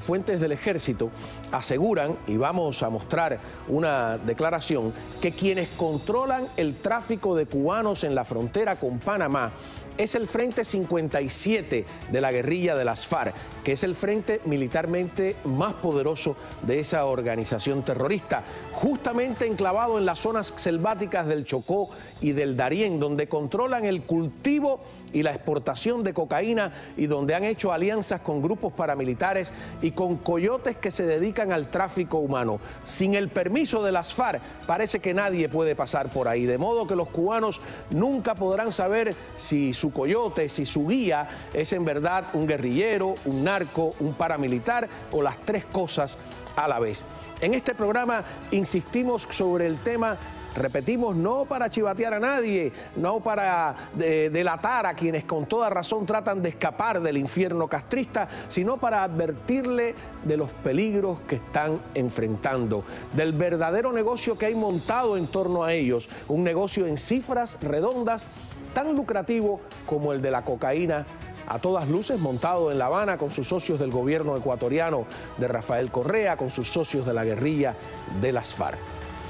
Fuentes del ejército aseguran, y vamos a mostrar una declaración, que quienes controlan el tráfico de cubanos en la frontera con Panamá es el Frente 57 de la guerrilla de las FARC, que es el frente militarmente más poderoso de esa organización terrorista, justamente enclavado en las zonas selváticas del Chocó y del Darién, donde controlan el cultivo y la exportación de cocaína y donde han hecho alianzas con grupos paramilitares y con coyotes que se dedican al tráfico humano. Sin el permiso de las FARC parece que nadie puede pasar por ahí, de modo que los cubanos nunca podrán saber si su coyote, si su guía es en verdad un guerrillero, un narco, un paramilitar o las tres cosas a la vez. En este programa insistimos sobre el tema Repetimos, no para chivatear a nadie, no para delatar a quienes con toda razón tratan de escapar del infierno castrista, sino para advertirle de los peligros que están enfrentando, del verdadero negocio que hay montado en torno a ellos, un negocio en cifras redondas tan lucrativo como el de la cocaína a todas luces montado en La Habana con sus socios del gobierno ecuatoriano de Rafael Correa, con sus socios de la guerrilla de las FARC.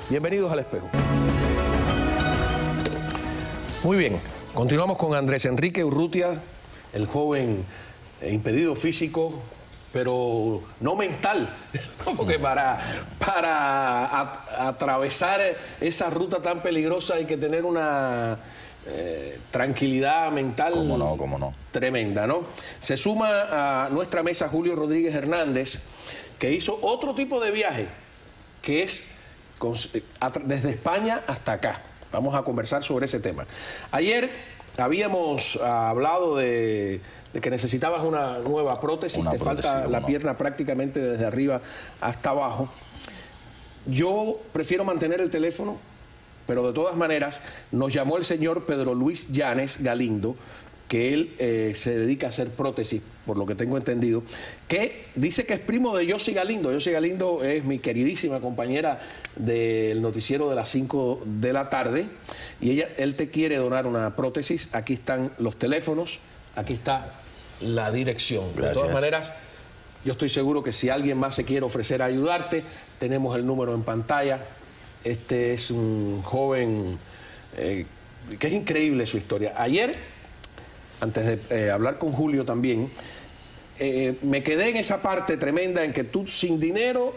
Bienvenidos al espejo. Muy bien, continuamos con Andrés Enrique Urrutia, el joven impedido físico, pero no mental, porque para, para atravesar esa ruta tan peligrosa hay que tener una eh, tranquilidad mental ¿Cómo no, cómo no? tremenda, ¿no? Se suma a nuestra mesa Julio Rodríguez Hernández, que hizo otro tipo de viaje, que es desde España hasta acá. Vamos a conversar sobre ese tema. Ayer habíamos hablado de, que necesitabas una nueva prótesis, te falta la pierna prácticamente desde arriba hasta abajo. Yo prefiero mantener el teléfono, pero de todas maneras nos llamó el señor Pedro Luis Llanes Galindo, que él eh, se dedica a hacer prótesis, por lo que tengo entendido, que dice que es primo de Yossi Galindo. Yossi Galindo es mi queridísima compañera del noticiero de las 5 de la tarde y ella, él te quiere donar una prótesis. Aquí están los teléfonos, aquí está la dirección. De todas maneras, yo estoy seguro que si alguien más se quiere ofrecer a ayudarte, tenemos el número en pantalla. Este es un joven eh, que es increíble su historia. Ayer antes de eh, hablar con Julio también, eh, me quedé en esa parte tremenda en que tú sin dinero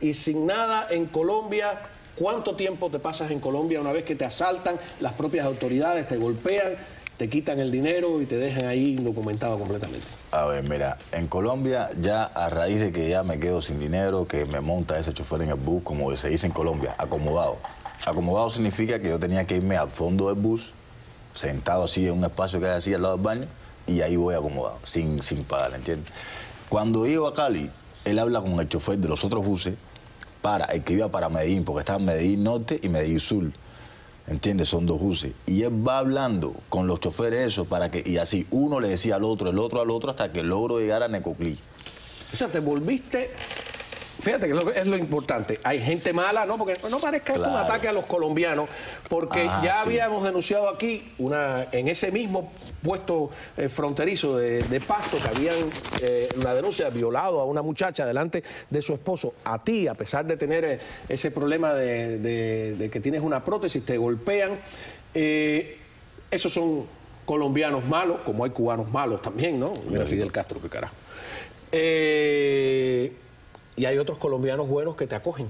y sin nada en Colombia, ¿cuánto tiempo te pasas en Colombia una vez que te asaltan las propias autoridades, te golpean, te quitan el dinero y te dejan ahí indocumentado completamente? A ver, mira, en Colombia ya a raíz de que ya me quedo sin dinero, que me monta ese chofer en el bus, como se dice en Colombia, acomodado. Acomodado significa que yo tenía que irme al fondo del bus sentado así en un espacio que hay así al lado del baño y ahí voy acomodado, sin, sin pagar, ¿entiendes? Cuando iba a Cali, él habla con el chofer de los otros buses para el que iba para Medellín, porque estaba Medellín Norte y Medellín Sur. ¿Entiendes? Son dos buses. Y él va hablando con los choferes eso para que, y así, uno le decía al otro, el otro al otro, hasta que logró llegar a Necoclí. O sea, te volviste Fíjate que es lo importante. Hay gente mala, ¿no? Porque no parezca un ataque a los colombianos, porque ah, ya habíamos denunciado aquí una en ese mismo puesto eh, fronterizo de, Pasto que habían eh, una denuncia violado a una muchacha delante de su esposo. A ti, a pesar de tener eh, ese problema de, que tienes una prótesis, te golpean. esos son colombianos malos, como hay cubanos malos también, ¿no? Mira Fidel Castro, qué carajo. Eh, y hay otros colombianos buenos que te acogen.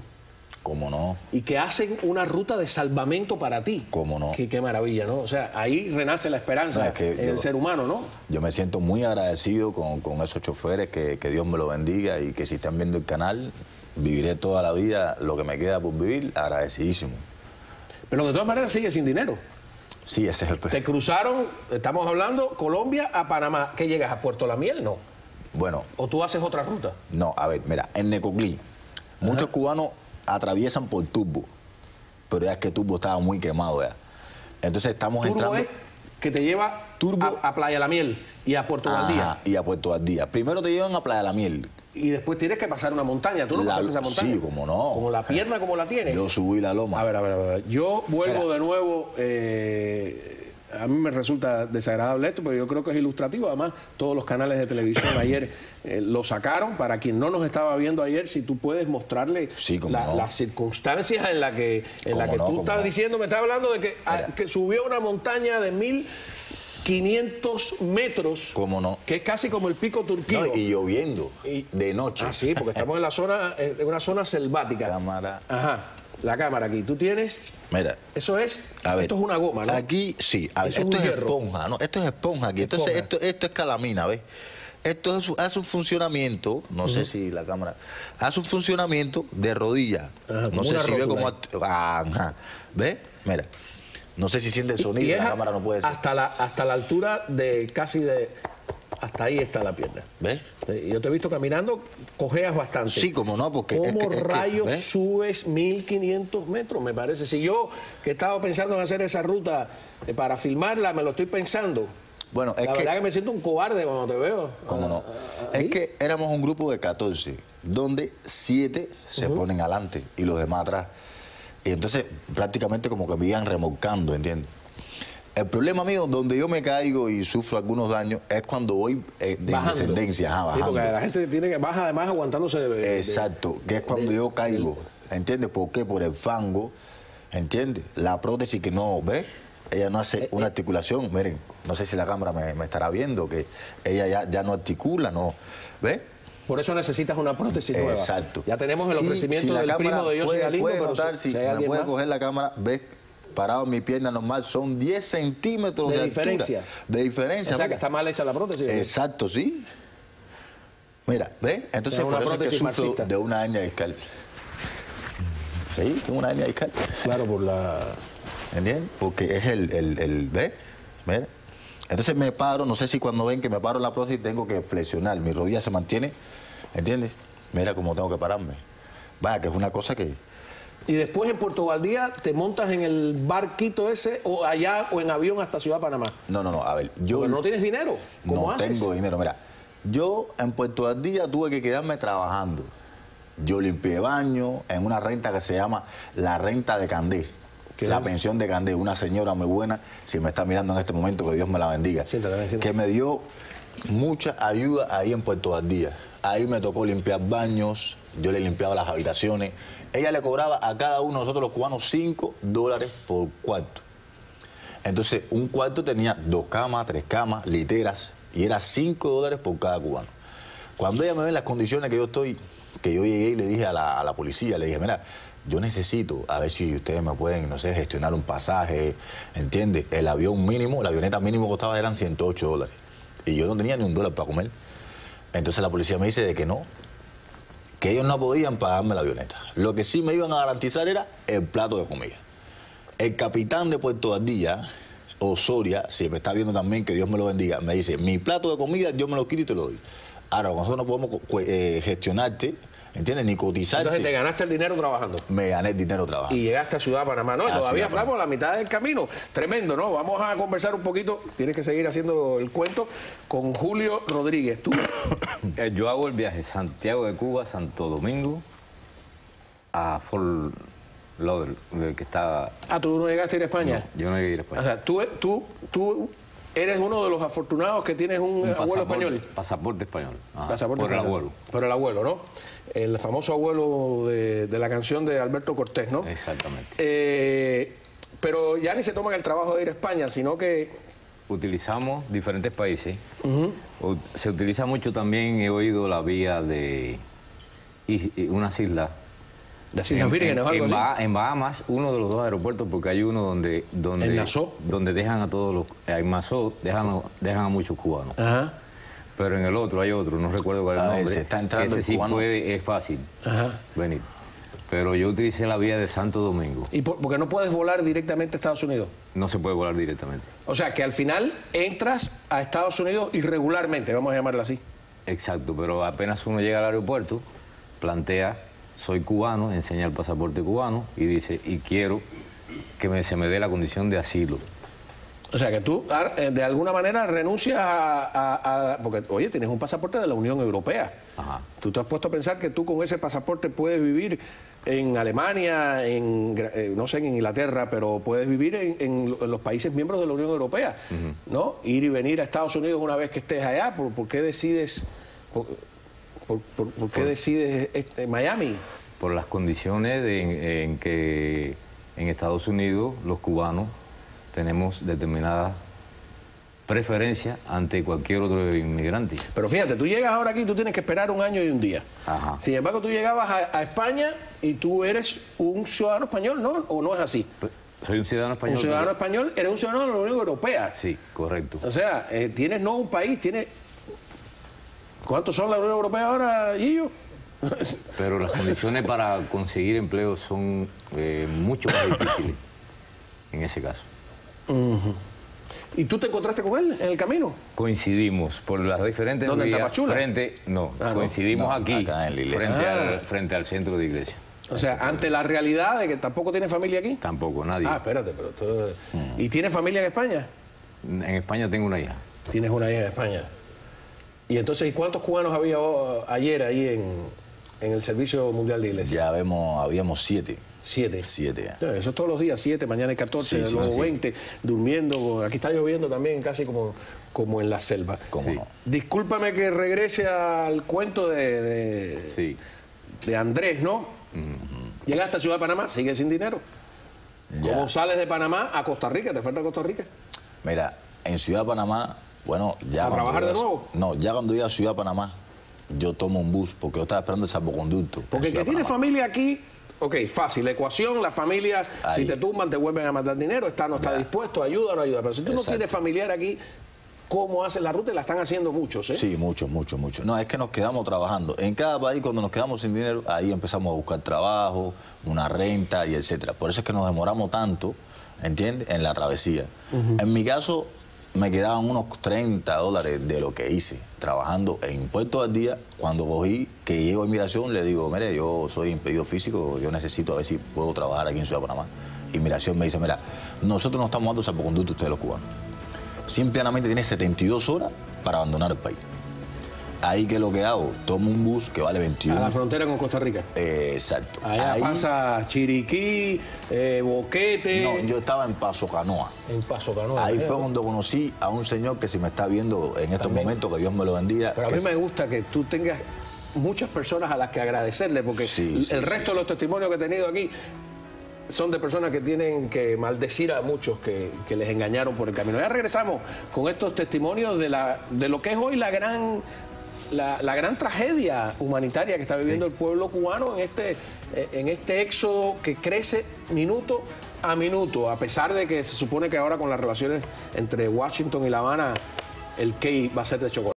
¿Cómo no? Y que hacen una ruta de salvamento para ti. ¿Cómo no? Qué, qué maravilla, ¿no? O sea, ahí renace la esperanza en el ser humano, ¿no? Yo me siento muy agradecido con, esos choferes, que, Dios me lo bendiga y que si están viendo el canal, viviré toda la vida lo que me queda por vivir, agradecidísimo. Pero de todas maneras sigue sin dinero. Sí, ese es el... Te cruzaron, estamos hablando, Colombia a Panamá. ¿Qué llegas a Puerto La Miel? No. Bueno. ¿O tú haces otra ruta? No, a ver, mira, en Necoclí, muchos cubanos atraviesan por Turbo, pero ya es que Turbo estaba muy quemado ya. Entonces estamos entrando. Es que te lleva Turbo a, Playa La Miel y a Puerto Valdía. Y a Puerto Valdía. Primero te llevan a Playa La Miel. Y después tienes que pasar una montaña. ¿Tú no pasas esa montaña? Sí, como no. Como la pierna, como la tienes. Yo subí la loma. A ver, a ver, a ver. Yo vuelvo de nuevo. Eh, a mí me resulta desagradable esto, pero yo creo que es ilustrativo. Además, todos los canales de televisión ayer eh, lo sacaron. Para quien no nos estaba viendo ayer, si tú puedes mostrarle las circunstancias en las que, en la que tú estás diciendo, me estás hablando de que, ah, que subió una montaña de mil 500 metros. ¿Cómo no? Que es casi como el pico turquío. y lloviendo de noche. Ah, sí, porque estamos en la zona, en una zona selvática. Cámara. Ajá. La cámara aquí. Tú tienes. Mira. Eso es. A ver, esto es una goma, ¿no? Aquí sí. A ver, esto es, esponja, ¿no? Esto es esponja aquí. Entonces, esto, esto es calamina, ¿ves? Esto hace un funcionamiento, no sé si la cámara, hace un funcionamiento de rodilla. no sé si ve cómo. Ajá. ¿Ves? Mira. No sé si siente el sonido, la cámara no puede ser. Hasta la, hasta la altura de casi de. Hasta ahí está la pierna. ¿Ves? Yo te he visto caminando, cojeas bastante. Sí, como no, porque. ¿Cómo rayos subes 1500 metros? Me parece. Si yo, que he estado pensando en hacer esa ruta eh, para filmarla, me lo estoy pensando. Bueno, es la verdad que me siento un cobarde cuando te veo. ¿Cómo no? Ah, es que éramos un grupo de 14, donde 7 se ponen adelante y los demás atrás. Y entonces prácticamente como que me iban remolcando, ¿entiendes? El problema mío, donde yo me caigo y sufro algunos daños, es cuando voy eh, de descendencia, bajando. Sí, porque la gente tiene que bajar además aguantándose de, Exacto, que es cuando yo caigo, ¿entiendes? ¿Por qué? Por el fango, ¿entiendes? La prótesis que no, ¿ves? Ella no hace eh, una eh. articulación, miren, no sé si la cámara me, me estará viendo, que ella ya, ya no articula, ¿no? ¿Ves? Por eso necesitas una prótesis nueva. Exacto. Ya tenemos el ofrecimiento del primo de José Galindo, puede notar, si, me puede coger la cámara, ves parado mi pierna normal, son 10 centímetros de, diferencia. De diferencia. O sea, que está mal hecha la prótesis. Exacto, sí. Mira, ¿ves? Entonces, por eso es que sufro de una hernia discal. Sí, tengo una hernia discal. Claro, por la... ¿Entiendes? Porque es el, el, el ¿ves? Mira. Entonces me paro, no sé si cuando ven que me paro la prótesis tengo que flexionar, mi rodilla se mantiene, ¿entiendes? Mira cómo tengo que pararme. Vaya, que es una cosa que... Y después en Puerto Valdía te montas en el barquito ese o allá o en avión hasta Ciudad Panamá. No, no, no, a ver, yo... Porque no tienes dinero, ¿cómo no tengo dinero, mira, yo en Puerto Valdía tuve que quedarme trabajando. Yo limpié baño en una renta que se llama la renta de Candé la pensión de Candé, una señora muy buena, si me está mirando en este momento, que Dios me la bendiga, que me dio mucha ayuda ahí en Puerto Valdía. Ahí me tocó limpiar baños, yo le limpiaba las habitaciones. Ella le cobraba a cada uno de nosotros los cubanos 5 dólares por cuarto. Entonces, un cuarto tenía dos camas, tres camas, literas, y era 5 dólares por cada cubano. Cuando ella me ve en las condiciones que yo estoy, que yo llegué y le dije a la, a la policía, le dije, mira, yo necesito, a ver si ustedes me pueden, no sé, gestionar un pasaje, ¿entiendes? El avión mínimo, la avioneta mínimo costaba eran 108 dólares. Y yo no tenía ni un dólar para comer. Entonces la policía me dice de que no, que ellos no podían pagarme la avioneta. Lo que sí me iban a garantizar era el plato de comida. El capitán de Puerto Ardilla, Osoria, si me está viendo también, que Dios me lo bendiga, me dice, mi plato de comida yo me lo quito y te lo doy. Ahora, nosotros no podemos eh, gestionarte ¿entiendes? Ni cotizar. Entonces te ganaste el dinero trabajando. Me gané el dinero trabajando. Y llegaste a Ciudad de Panamá, ¿no? todavía estamos a la mitad del camino. Tremendo, ¿no? Vamos a conversar un poquito, tienes que seguir haciendo el cuento, con Julio Rodríguez. ¿Tú? Eh, yo hago el viaje Santiago de Cuba, Santo Domingo, a Fort Lauderdale, que está... Ah, ¿tú no llegaste a ir a España? yo no llegué a ir a España. O sea, tú, tú, tú eres uno de los afortunados que tienes un, abuelo español. Pasaporte español. pasaporte por el abuelo. Por el abuelo, ¿no? El famoso abuelo de, la canción de Alberto Cortés, ¿no? Exactamente. Eh, pero ya ni se toman el trabajo de ir a España, sino que... Utilizamos diferentes países. Se utiliza mucho también, he oído la vía de unas islas en, Bahamas, uno de los dos aeropuertos, porque hay uno donde... donde Donde dejan a todos los... En Masó dejan, dejan a muchos cubanos. Pero en el otro hay otro, no recuerdo cuál es el nombre. está entrando ese sí puede, es fácil venir. Pero yo utilicé la vía de Santo Domingo. ¿Y por, porque no puedes volar directamente a Estados Unidos? No se puede volar directamente. O sea, que al final entras a Estados Unidos irregularmente, vamos a llamarlo así. Exacto, pero apenas uno llega al aeropuerto, plantea soy cubano, enseña el pasaporte cubano y dice, y quiero que se me dé la condición de asilo. O sea, que tú ah, eh, de alguna manera renuncias a, Porque, oye, tienes un pasaporte de la Unión Europea. Ajá. Tú te has puesto a pensar que tú con ese pasaporte puedes vivir en Alemania, en, eh, no sé, en Inglaterra, pero puedes vivir en, los países miembros de la Unión Europea, ¿no? Ir y venir a Estados Unidos una vez que estés allá. ¿Por, qué decides, por, qué decides este, Miami? Por las condiciones en que en Estados Unidos los cubanos tenemos determinadas preferencias ante cualquier otro inmigrante. Pero fíjate, tú llegas ahora aquí y tú tienes que esperar un año y un día. Sin embargo, tú llegabas a, España y tú eres un ciudadano español, ¿no? ¿O no es así? Soy un ciudadano español. Un ciudadano español, eres un ciudadano de la Unión Europea. Sí, correcto. O sea, eh, tienes no un país, tienes... ¿Cuántos son la Unión Europea ahora, Gillo? Pero las condiciones para conseguir empleo son eh, mucho más difíciles en ese caso. ¿Y tú te encontraste con él en el camino? Coincidimos por las diferentes ¿Dónde, vías. en Tapachula? Frente, no, ah, coincidimos aquí, frente, al, frente, al, centro de iglesia. O sea, ante la realidad de que tampoco tiene familia aquí. Tampoco, nadie. Ah, espérate, pero todo... Mm. ¿Y tiene familia en España? En España tengo una hija. Tienes una hija en España. ¿Y entonces, ¿y cuántos cubanos había ayer ahí en, en el Servicio Mundial de Iglesia? Ya vemos, habíamos siete. Siete. Siete. Eso es todos los días, siete, mañana hay 14, luego 20, durmiendo. Aquí está lloviendo también, casi como, como en la selva. ¿Cómo no? Discúlpame que regrese al cuento de, de, Andrés, ¿no? Llegaste a Ciudad de Panamá, sigue sin dinero. ¿Cómo sales de Panamá a Costa Rica? ¿Te falta Costa Rica? Mira, en Ciudad de Panamá, bueno, ya. ¿A trabajar de nuevo? No, ya cuando iba a Ciudad de Panamá, yo tomo un bus porque yo estaba esperando el salvoconducto. Porque el que tiene familia aquí Ok, fácil, la ecuación, la familia, si te tumban, te vuelven a mandar dinero, está no está dispuesto, ayuda o no ayuda. Pero si tú no tienes familiar aquí, ¿cómo hacen la ruta? Y la están haciendo muchos, ¿eh? Sí, muchos, muchos, muchos. No, es que nos quedamos trabajando. En cada país, cuando nos quedamos sin dinero, ahí empezamos a buscar trabajo, una renta y etcétera. Por eso es que nos demoramos tanto, ¿entiendes? En la travesía. En mi caso, me quedaban unos 30 dólares de lo que hice trabajando en impuestos al día. Cuando cogí que llego a inmigración, le digo, mire, yo soy impedido físico, yo necesito a ver si puedo trabajar aquí en Ciudad de Panamá. Inmigración me dice, mira, nosotros no estamos dando salvoconducto ustedes los cubanos. Simplemente tiene 72 horas para abandonar el país. Ahí que lo que hago, tomo un bus que vale 21. A la frontera con Costa Rica. Eh, exacto. Allá pasa Chiriquí, eh, Boquete. No, yo estaba en Paso Canoa. En Paso Canoa. Ahí fue cuando conocí a un señor que si me está viendo en estos momentos, que Dios me lo bendiga. Pero a mí me gusta que tú tengas muchas personas a las que agradecerle, porque el resto de los testimonios que he tenido aquí son de personas que tienen que maldecir a muchos que, que, les engañaron por el camino. Ya regresamos con estos testimonios de, la, de lo que es hoy la gran la, gran tragedia humanitaria que está viviendo el pueblo cubano en este, eh, en este éxodo que crece minuto a minuto, a pesar de que se supone que ahora con las relaciones entre Washington y La Habana, el Key va a ser de chocolate.